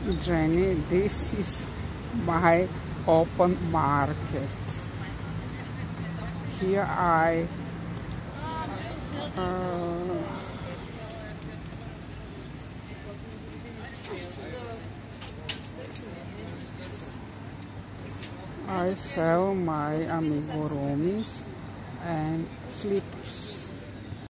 Jenny, this is my open market. Here I uh, I sell my amigurumis and slippers.